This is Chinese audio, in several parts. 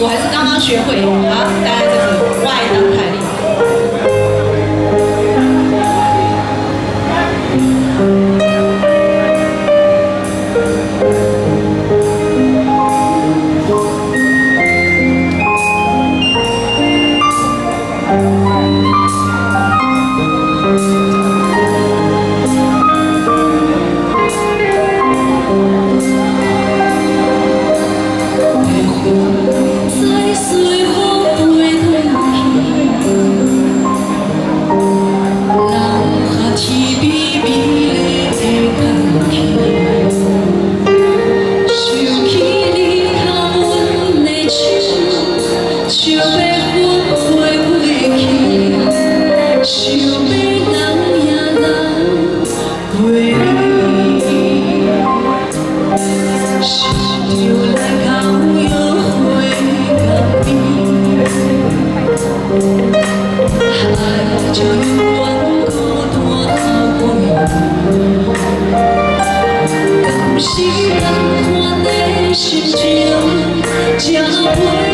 我还是刚刚学会。好，大家是希我的心情将会。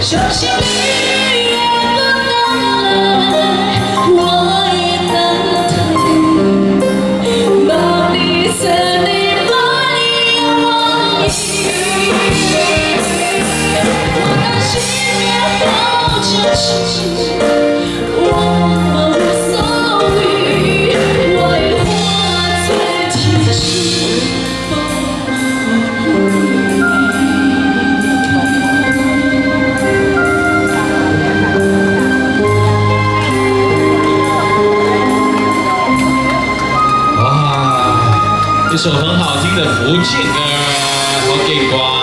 小心に一首很好听的福建歌，好给光。